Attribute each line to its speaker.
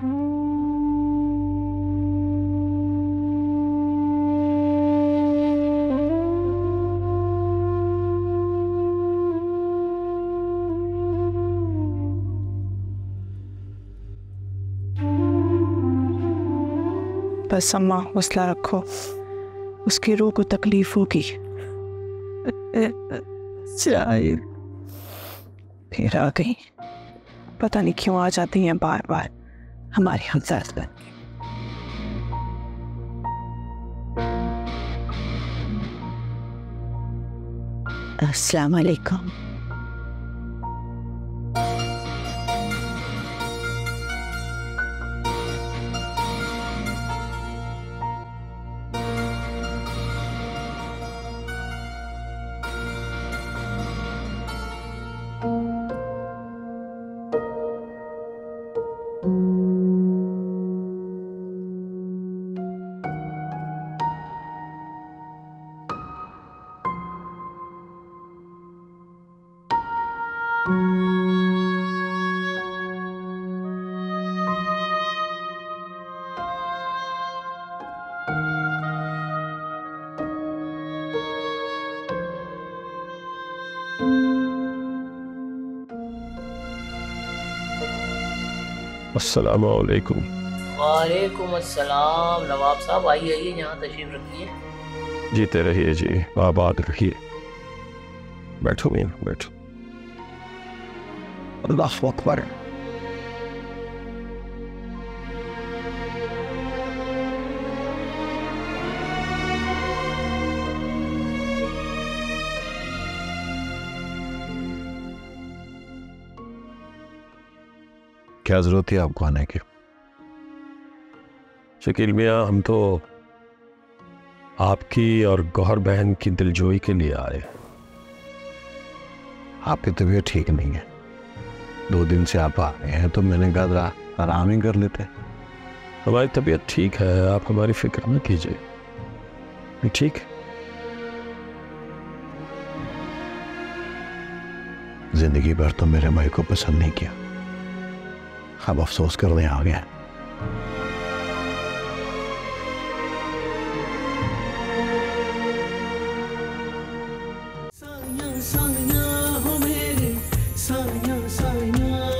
Speaker 1: बस अम्मा हौसला रखो। उसकी रूह को तकलीफ़ होगी। फिर आ गई। पता नहीं क्यों आ जाती हैं बार बार हमारी हमदर्द बन के।
Speaker 2: अस्सलाम वालेकुम
Speaker 3: अस्सलाम वालेकुम
Speaker 4: वालेकुम अस्सलाम। नवाब साहब आइए आइए यहाँ तशरीफ़ रखिए।
Speaker 3: जीते रहिए जी आबाद रहिए। बैठो मीन बैठो। अल्लाह अकबर
Speaker 5: क्या ज़रूरत है आपको आने की?
Speaker 3: शकील मियाँ हम तो आपकी और गौहर बहन की दिलजोई के लिए आए।
Speaker 5: आपकी तबीयत ठीक नहीं है। दो दिन से आप आ रहे हैं तो मैंने कहा आराम ही कर लेते
Speaker 3: हमारी तबीयत ठीक है, आप हमारी फ़िक्र ना कीजिए। ठीक
Speaker 5: ज़िंदगी भर तो मेरे भाई को पसंद नहीं किया। अब अफसोस करने आ गया।
Speaker 6: sorry, no.